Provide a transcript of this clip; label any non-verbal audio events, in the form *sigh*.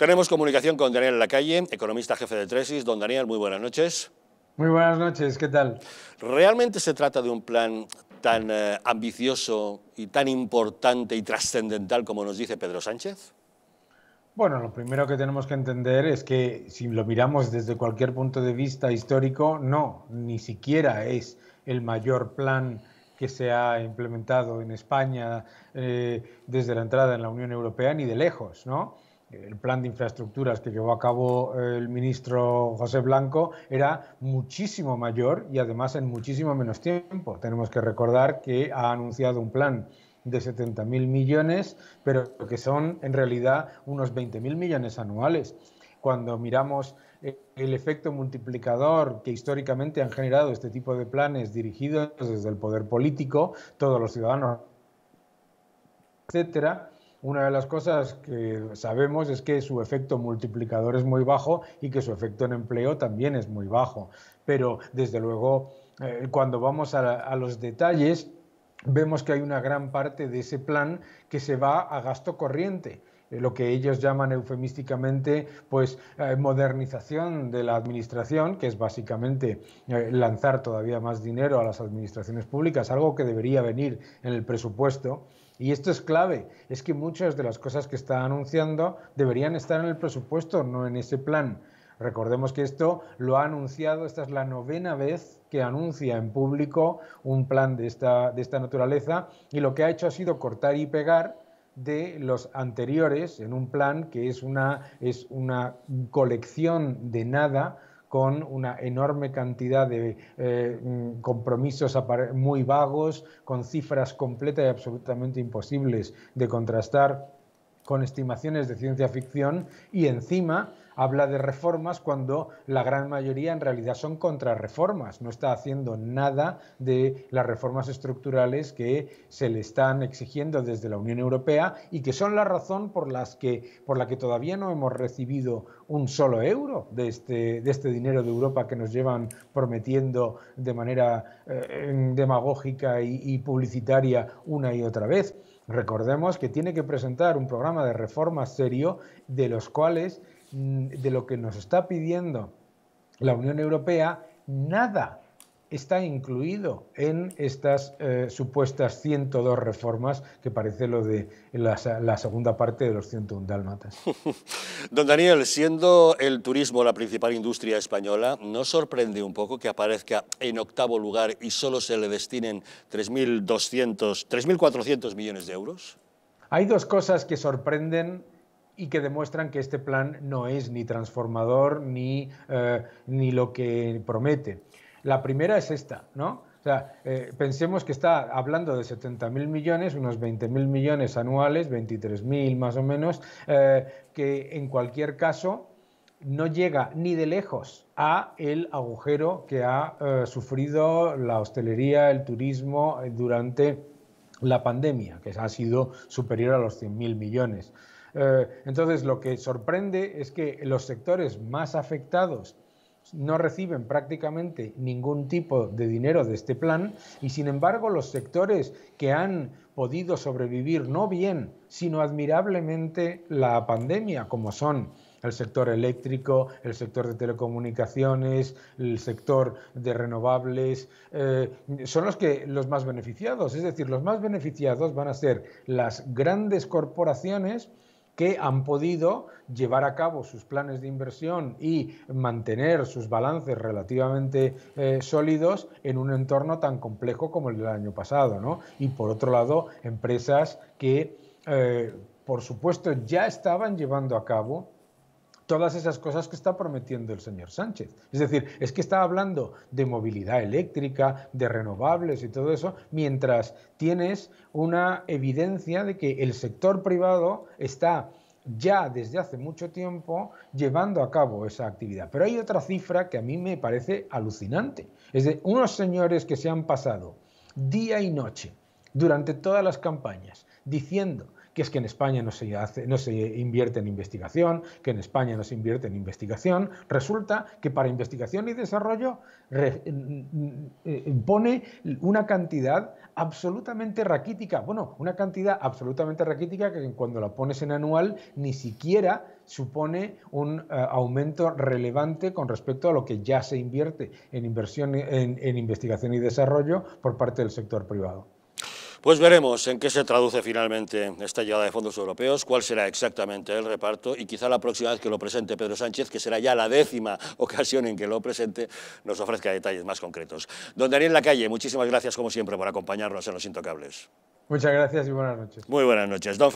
Tenemos comunicación con Daniel Lacalle, economista jefe de Tresis. Don Daniel, muy buenas noches. Muy buenas noches, ¿qué tal? ¿Realmente se trata de un plan tan eh, ambicioso y tan importante y trascendental como nos dice Pedro Sánchez? Bueno, lo primero que tenemos que entender es que si lo miramos desde cualquier punto de vista histórico, no, ni siquiera es el mayor plan que se ha implementado en España eh, desde la entrada en la Unión Europea, ni de lejos, ¿no? El plan de infraestructuras que llevó a cabo el ministro José Blanco era muchísimo mayor y además en muchísimo menos tiempo. Tenemos que recordar que ha anunciado un plan de 70.000 millones, pero que son en realidad unos 20.000 millones anuales. Cuando miramos el efecto multiplicador que históricamente han generado este tipo de planes dirigidos desde el poder político, todos los ciudadanos, etcétera, una de las cosas que sabemos es que su efecto multiplicador es muy bajo y que su efecto en empleo también es muy bajo. Pero desde luego, eh, cuando vamos a, los detalles, vemos que hay una gran parte de ese plan que se va a gasto corriente eh, lo que ellos llaman eufemísticamente pues eh, modernización de la administración, que es básicamente lanzar todavía más dinero a las administraciones públicas, algo que debería venir en el presupuesto y esto es clave, es que muchas de las cosas que está anunciando deberían estar en el presupuesto, no en ese plan. Recordemos que esto lo ha anunciado, esta es la novena vez que anuncia en público un plan de esta, de esta naturaleza y lo que ha hecho ha sido cortar y pegar de los anteriores en un plan que es una, es una colección de nada con una enorme cantidad de eh, mm, compromisos muy vagos, con cifras completas y absolutamente imposibles de contrastar con estimaciones de ciencia ficción y encima habla de reformas cuando la gran mayoría en realidad son contrarreformas, no está haciendo nada de las reformas estructurales que se le están exigiendo desde la Unión Europea y que son la razón por, las que, por la que todavía no hemos recibido un solo euro de este, de este dinero de Europa que nos llevan prometiendo de manera eh, demagógica y publicitaria una y otra vez. Recordemos que tiene que presentar un programa de reformas serio de los cuales de lo que nos está pidiendo la Unión Europea, nada está incluido en estas eh, supuestas 102 reformas que parece lo de la, segunda parte de los 101 dálmatas. *laughs* Don Daniel, siendo el turismo la principal industria española, ¿no sorprende un poco que aparezca en octavo lugar y solo se le destinen 3.200, 3.400 millones de euros? Hay dos cosas que sorprenden y que demuestran que este plan no es ni transformador ni, eh, ni lo que promete. La primera es esta, ¿no? O sea, eh, pensemos que está hablando de 70.000 millones, unos 20.000 millones anuales, 23.000 más o menos, eh, que en cualquier caso no llega ni de lejos a el agujero que ha sufrido la hostelería, el turismo durante la pandemia, que ha sido superior a los 100.000 millones. Eh, entonces, lo que sorprende es que los sectores más afectados no reciben prácticamente ningún tipo de dinero de este plan y sin embargo los sectores que han podido sobrevivir no bien, sino admirablemente la pandemia, como son el sector eléctrico, el sector de telecomunicaciones, el sector de renovables, eh, son los, que, los más beneficiados. Es decir, los más beneficiados van a ser las grandes corporaciones que han podido llevar a cabo sus planes de inversión y mantener sus balances relativamente eh, sólidos en un entorno tan complejo como el del año pasado. Y por otro lado, empresas que, eh, por supuesto, ya estaban llevando a cabo todas esas cosas que está prometiendo el señor Sánchez. Es decir, es que está hablando de movilidad eléctrica, de renovables y todo eso, mientras tienes una evidencia de que el sector privado está ya desde hace mucho tiempo llevando a cabo esa actividad. Pero hay otra cifra que a mí me parece alucinante. Es de unos señores que se han pasado día y noche durante todas las campañas diciendo que es que en España no se, hace, no se invierte en investigación, que en España no se invierte en investigación. Resulta que para investigación y desarrollo pone una cantidad absolutamente raquítica. Bueno, una cantidad absolutamente raquítica que cuando la pones en anual ni siquiera supone un eh, aumento relevante con respecto a lo que ya se invierte en inversión en investigación y desarrollo por parte del sector privado. Pues veremos en qué se traduce finalmente esta llegada de fondos europeos, cuál será exactamente el reparto y quizá la próxima vez que lo presente Pedro Sánchez, que será ya la décima *laughs* ocasión en que lo presente, nos ofrezca detalles más concretos. Don Daniel Lacalle, muchísimas gracias como siempre por acompañarnos en Los Intocables. Muchas gracias y buenas noches. Muy buenas noches.